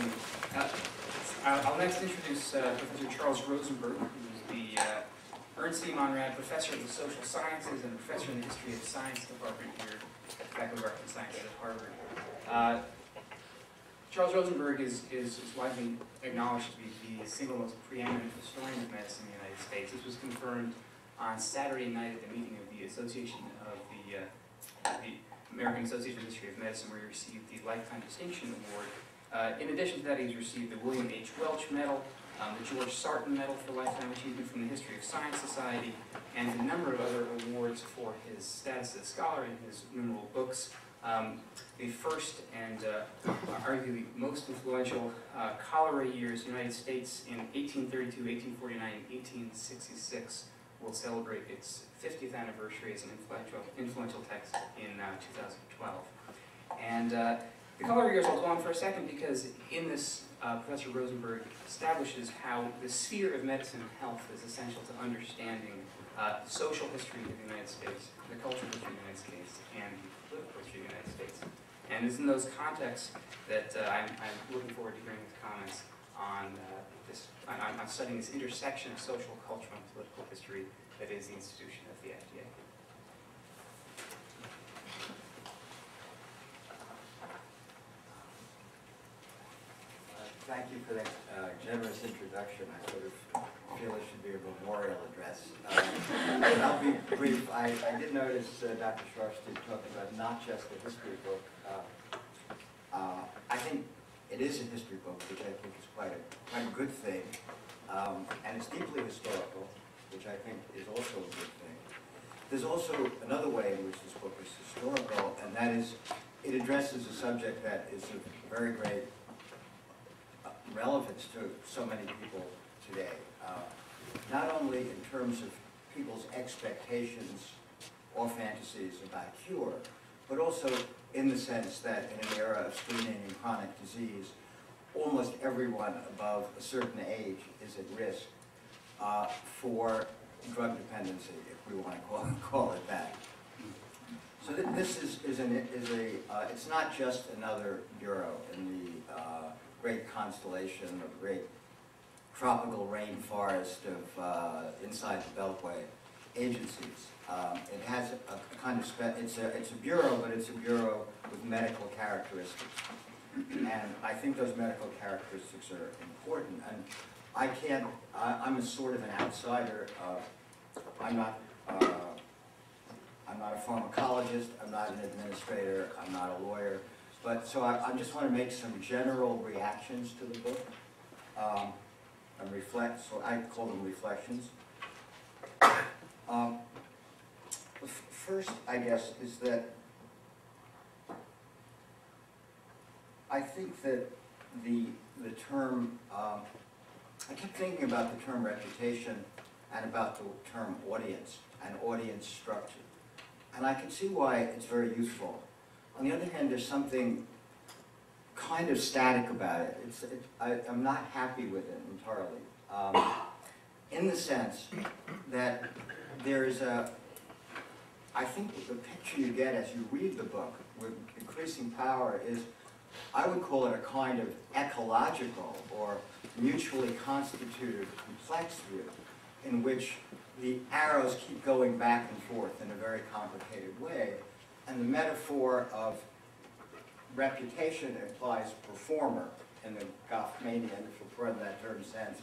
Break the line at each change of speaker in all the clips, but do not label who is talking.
Uh, I'll I'll next introduce uh, Professor Charles Rosenberg, who's the uh, Ernst C. Monrad Professor of the Social Sciences and Professor in the History of Science Department here at the Faculty of Arts and Sciences at Harvard. Uh, Charles Rosenberg is, is is widely acknowledged to be the single most preeminent historian of medicine in the United States. This was confirmed on Saturday night at the meeting of the Association of the, uh, the American Association of History of Medicine, where he received the Lifetime Distinction Award. Uh, in addition to that, he's received the William H. Welch Medal, um, the George Sarton Medal for Lifetime Achievement from the History of Science Society, and a number of other awards for his status as a scholar and his numerous books. Um, the first and uh, arguably most influential uh, cholera years, United States in 1832, 1849, and 1866 will celebrate its 50th anniversary as an influential, influential text in uh, 2012. And uh, the years I'll go on for a second because in this, uh, Professor Rosenberg establishes how the sphere of medicine and health is essential to understanding uh, social history of the United States, the cultural history of the United States, and the political history of the United States. And it's in those contexts that uh, I'm, I'm looking forward to hearing his comments on uh, this, on, on studying this intersection of social, cultural, and political history that is the institution of the FDA.
Thank you for that uh, generous introduction. I sort of feel it should be a memorial address. Um, but I'll be brief. I I did notice uh, Dr. Schwartz did talk about not just a history book. Uh, uh, I think it is a history book, which I think is quite a, quite a good thing. Um, And it's deeply historical, which I think is also a good thing. There's also another way in which this book is historical, and that is, it addresses a subject that is of very great uh, relevance to so many people today. Uh, Not only in terms of people's expectations or fantasies about cure, but also in the sense that in an era of screening and chronic disease, almost everyone above a certain age is at risk uh, for drug dependency, if we want to call, call it that. So th- this is, is an, is a, uh, it's not just another bureau in the uh, great constellation of great tropical rainforest of, uh, inside the Beltway agencies. Um, It has a a kind of, it's a, it's a bureau, but it's a bureau with medical characteristics. And I think those medical characteristics are important. And I can't, I, I'm a sort of an outsider. I'm not, uh, I'm not a pharmacologist, I'm not an administrator, I'm not a lawyer. But, so I, I just want to make some general reactions to the book. Um, and reflect, so I call them reflections. Um, First, I guess, is that I think that the, the term, um, I kept thinking about the term reputation and about the term audience and audience structure. And I can see why it's very useful. On the other hand, there's something kind of static about it. It's, it, I, I'm not happy with it entirely. Um, in the sense that there's a, I think the picture you get as you read the book with increasing power is, I would call it a kind of ecological or mutually constituted complex view in which the arrows keep going back and forth in a very complicated way. And the metaphor of reputation implies performer in the Goffmanian, if you'll pardon that term sense,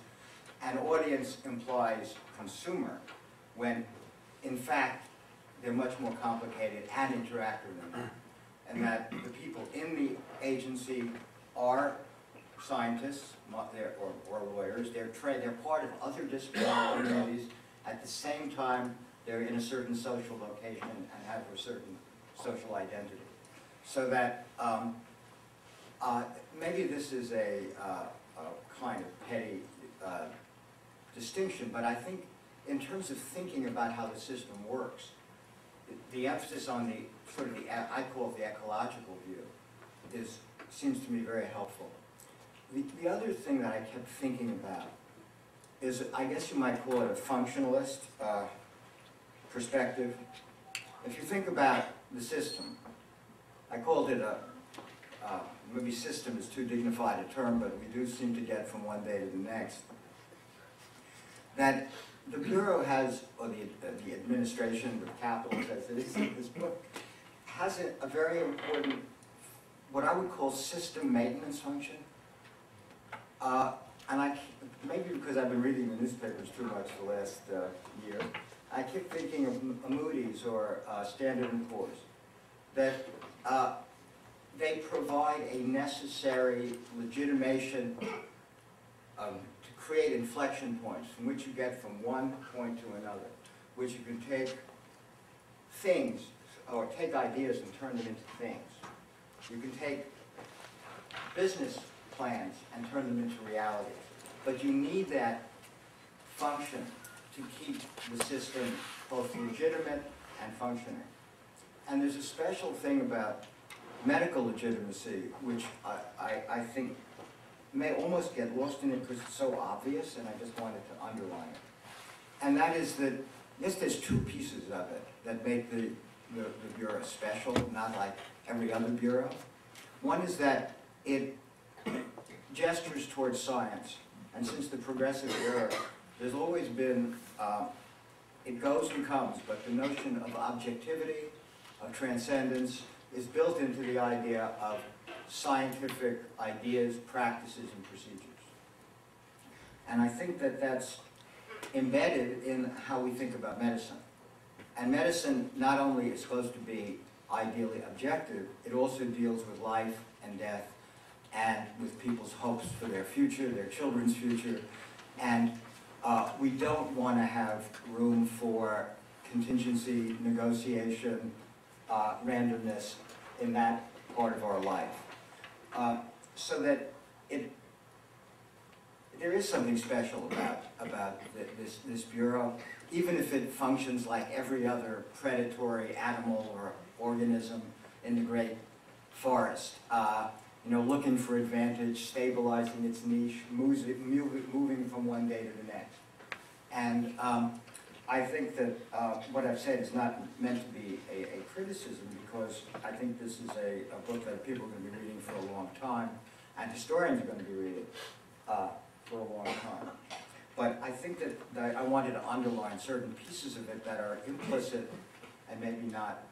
and audience implies consumer, when in fact they're much more complicated and interactive than that. And that the people in the agency are scientists or, or lawyers, they're they're part of other disciplinary communities. At the same time, they're in a certain social location and have a certain social identity. So that, um, uh, maybe this is a, uh, a kind of petty, uh, distinction, but I think in terms of thinking about how the system works, the- emphasis on the, sort of the, I call it the ecological view, is, seems to me very helpful. The, the other thing that I kept thinking about is, I guess you might call it a functionalist, uh, perspective. If you think about the system, I called it a, uh, maybe system is too dignified a term, but we do seem to get from one day to the next, that the Bureau has, or the, uh, the administration with capital as it is, in this book, has a, a very important, what I would call system maintenance function. Uh, and I, maybe because I've been reading the newspapers too much the last, uh, year, I keep thinking of Moody's or, uh, Standard and Poor's, that, uh, they provide a necessary legitimation um, to create inflection points from which you get from one point to another, which you can take things, or take ideas and turn them into things. You can take business plans and turn them into reality. But you need that function to keep the system both legitimate and functioning. And there's a special thing about medical legitimacy, which I, I, I think may almost get lost in it because it's so obvious, and I just wanted to underline it. And that is that, yes, there's two pieces of it that make the, the, the Bureau special, not like every other bureau. One is that it gestures towards science, and since the progressive era, there's always been, uh, it goes and comes, but the notion of objectivity, of transcendence, is built into the idea of scientific ideas, practices, and procedures. And I think that that's embedded in how we think about medicine. And medicine not only is supposed to be ideally objective, it also deals with life and death and with people's hopes for their future, their children's future. And uh, we don't want to have room for contingency, negotiation, uh, randomness in that part of our life. Uh, so that it, there is something special about, about th- this, this bureau, even if it functions like every other predatory animal or organism in the great forest. You know, looking for advantage, stabilizing its niche, moving, moving from one day to the next. And um, I think that uh, what I've said is not meant to be a, a criticism because I think this is a, a book that people are going to be reading for a long time and historians are going to be reading uh, for a long time. But I think that, that I wanted to underline certain pieces of it that are implicit and maybe not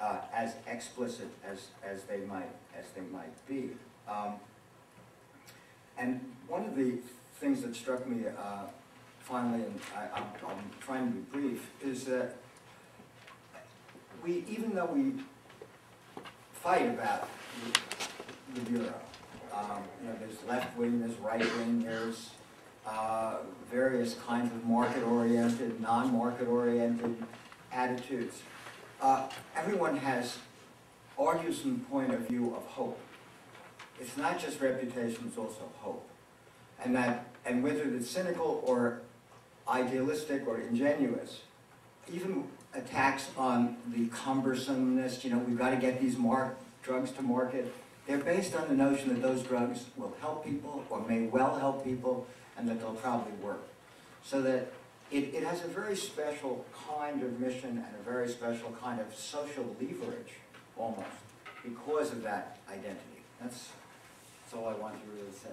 uh, as explicit as, as they might as they might be. Um, and one of the things that struck me uh, finally, and I, I'm, I'm trying to be brief, is that we, even though we fight about the, the Bureau, um, you know, there's left wing, there's right wing, there's uh, various kinds of market-oriented, non-market oriented attitudes. Uh, everyone has argues from the point of view of hope. It's not just reputation, it's also hope. And that, and whether it's cynical or idealistic or ingenuous, even attacks on the cumbersomeness, you know, we've got to get these drugs to market, they're based on the notion that those drugs will help people or may well help people and that they'll probably work. So that it, it has a very special kind of mission and a very special kind of social leverage, almost, because of that identity. That's, that's all I want to really say.